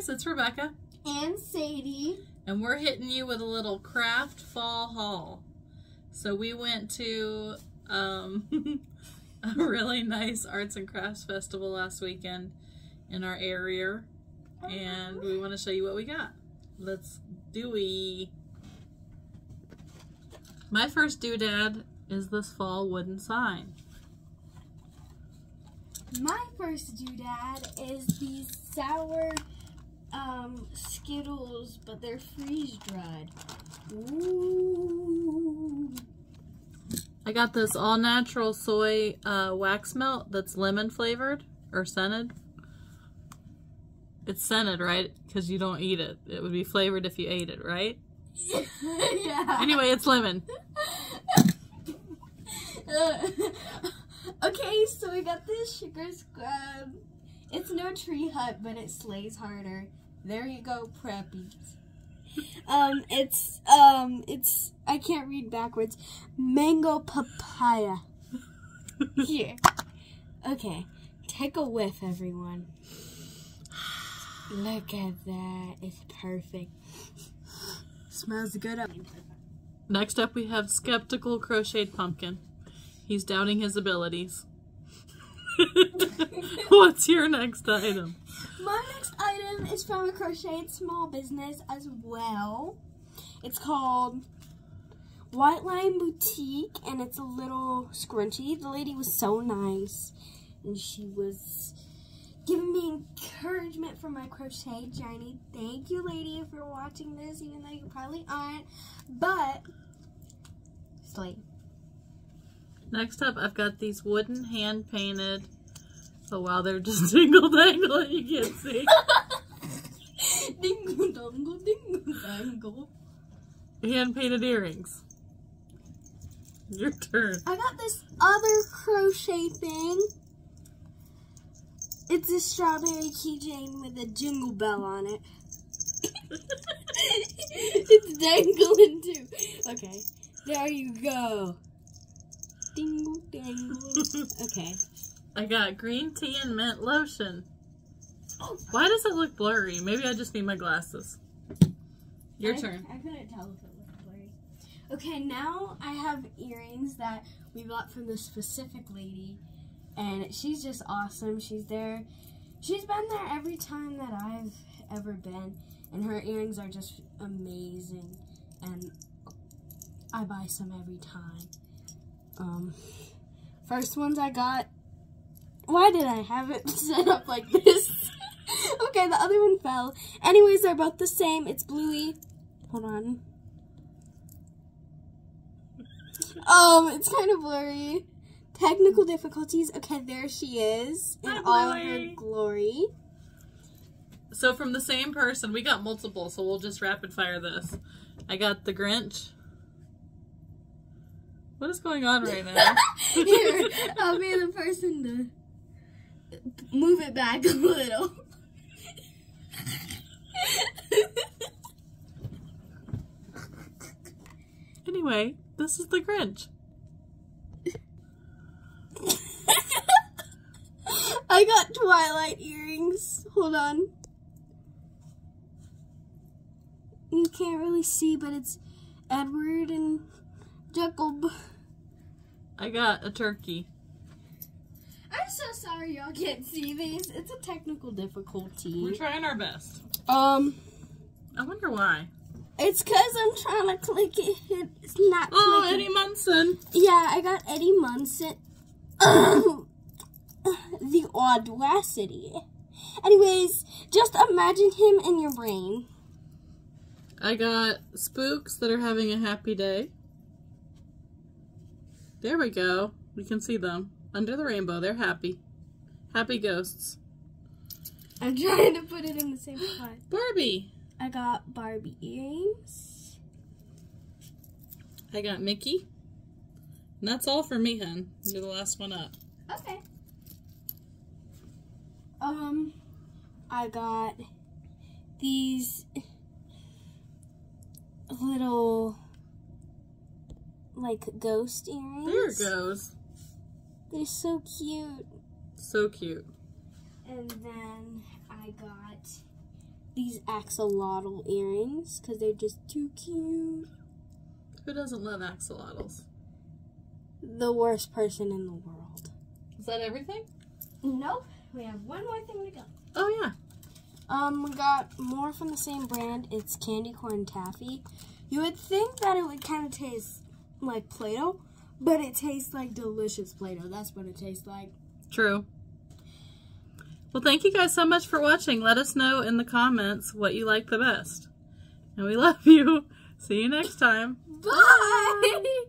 guys, it's Rebekah. And Sadie. And we're hitting you with a little craft fall haul. So we went to um, a really nice arts and crafts festival last weekend in our area. And we want to show you what we got. Let's do we. My first doodad is this fall wooden sign. My first doodad is these sour Skittles, but they're freeze dried. Ooh. I got this all natural soy uh, wax melt that's lemon flavored or scented. It's scented, right? Because you don't eat it. It would be flavored if you ate it, right? yeah. Anyway, it's lemon. Uh, okay, so we got this sugar scrub. It's no tree hut, but it slays harder. There you go, preppies. Um, it's um, it's I can't read backwards. Mango papaya. Here. Okay, take a whiff, everyone. Look at that. It's perfect. Smells good. Next up, we have Skeptical Crocheted Pumpkin. He's doubting his abilities. What's your next item? My next item is from a crocheted small business as well. It's called White Line Boutique, and it's a little scrunchie. The lady was so nice, and she was giving me encouragement for my crochet journey. Thank you, lady, if you're watching this, even though you probably aren't. But, slay. Next up, I've got these wooden hand painted. while they're just dingle dangle. You can't see. dingle dangle, dingle dangle. Hand painted earrings. Your turn. I got this other crochet thing. It's a strawberry keychain with a jingle bell on it. it's dangling too. Okay, there you go. Dingle dangle. Okay. I got green tea and mint lotion. Why does it look blurry? Maybe I just need my glasses. Your I, turn. I couldn't tell if it looked blurry. Okay, now I have earrings that we bought from this specific lady, and she's just awesome. She's there. She's been there every time that I've ever been, and her earrings are just amazing, and I buy some every time. Um, first ones I got. Why did I have it set up like this? okay, the other one fell. Anyways, they're both the same. It's bluey. Hold on. Um, it's kind of blurry. Technical difficulties. Okay, there she is in Hi, all her glory. So from the same person, we got multiple, so we'll just rapid fire this. I got the Grinch. What is going on right now? Here, I'll be the person to move it back a little. anyway, this is the Grinch. I got Twilight earrings. Hold on. You can't really see, but it's Edward and Jacob. I got a turkey. I'm so sorry y'all can't see these. It's a technical difficulty. We're trying our best. Um, I wonder why. it's because I'm trying to click it. It's not Oh, clicking. Eddie Munson. Yeah, I got Eddie Munson. the audacity. Anyways, just imagine him in your brain. I got spooks that are having a happy day. There we go. We can see them. Under the rainbow, they're happy. Happy ghosts. I'm trying to put it in the same spot. Barbie. I got Barbie earrings. I got Mickey. And that's all for me, hun. You're the last one up. Okay. Um, I got these little like ghost earrings. There it goes. They're so cute. So cute. And then I got these axolotl earrings because they're just too cute. Who doesn't love axolotls? The worst person in the world. Is that everything? Nope. We have one more thing to go. Oh yeah. Um, we got more from the same brand. It's candy corn taffy. You would think that it would kind of taste like Play-Doh, but it tastes like delicious Play-Doh. That's what it tastes like. True. Well, thank you guys so much for watching. Let us know in the comments what you like the best. And we love you. See you next time. Bye.